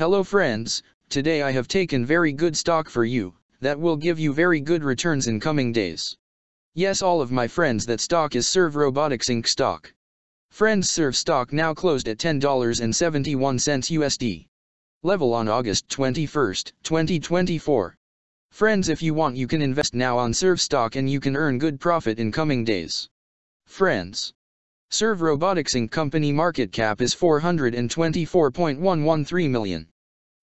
Hello friends, today I have taken very good stock for you, that will give you very good returns in coming days. Yes all of my friends that stock is Serve Robotics Inc. stock. Friends Serve stock now closed at $10.71 USD. Level on August 21, 2024. Friends if you want you can invest now on Serve stock and you can earn good profit in coming days. Friends. Serve Robotics Inc. company market cap is 424.113 million.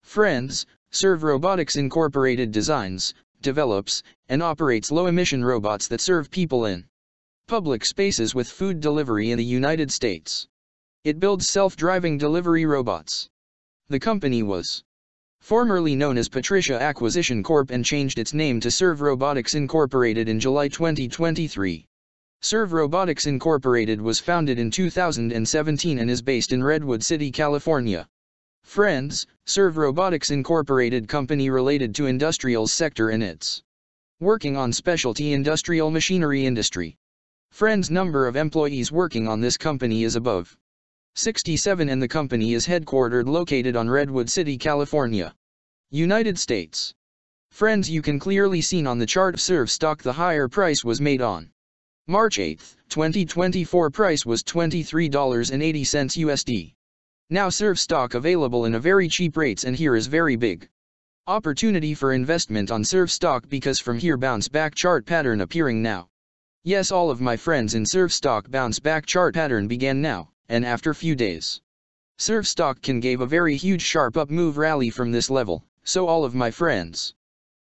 Friends, Serve Robotics Incorporated designs, develops, and operates low-emission robots that serve people in public spaces with food delivery in the United States. It builds self-driving delivery robots. The company was formerly known as Patricia Acquisition Corp and changed its name to Serve Robotics Incorporated in July 2023. Serve Robotics Incorporated was founded in 2017 and is based in Redwood City, California. Friends, Serve Robotics Incorporated company related to industrial sector and its working on specialty industrial machinery industry. Friends number of employees working on this company is above 67 and the company is headquartered located on Redwood City, California, United States. Friends you can clearly seen on the chart of Serve stock the higher price was made on March 8, 2024 price was $23.80 USD. Now serve stock available in a very cheap rates and here is very big. Opportunity for investment on serve stock because from here bounce back chart pattern appearing now. Yes all of my friends in serve stock bounce back chart pattern began now, and after few days. Serve stock can gave a very huge sharp up move rally from this level, so all of my friends.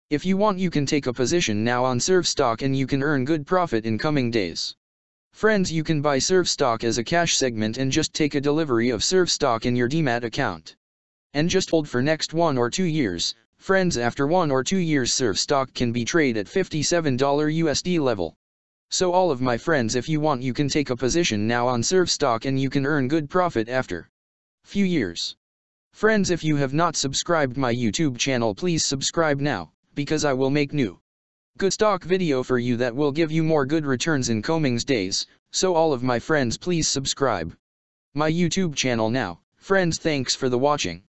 If you want you can take a position now on Serve stock and you can earn good profit in coming days. Friends you can buy Serve stock as a cash segment and just take a delivery of Serve stock in your demat account. And just hold for next 1 or 2 years, friends after 1 or 2 years Serve stock can be traded at $57 USD level. So all of my friends if you want you can take a position now on Serve stock and you can earn good profit after few years. Friends if you have not subscribed my YouTube channel please subscribe now because I will make new good stock video for you that will give you more good returns in Comings days, so all of my friends please subscribe my YouTube channel now. Friends thanks for the watching.